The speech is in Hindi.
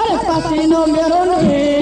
अरे पसीनो मेरो मेरा